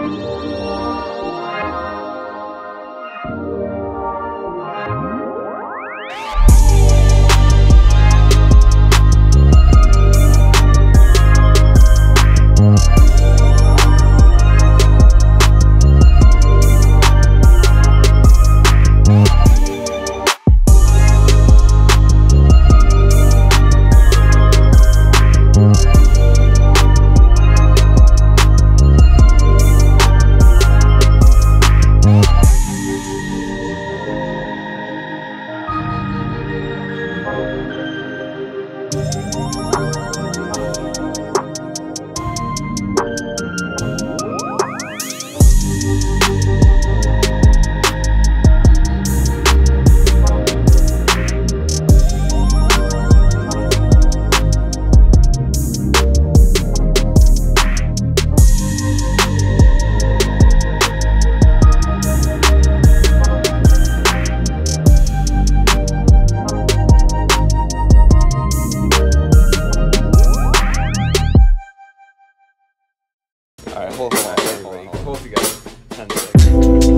Bye. All right, hold, on, hold hold hold together. Ten seconds.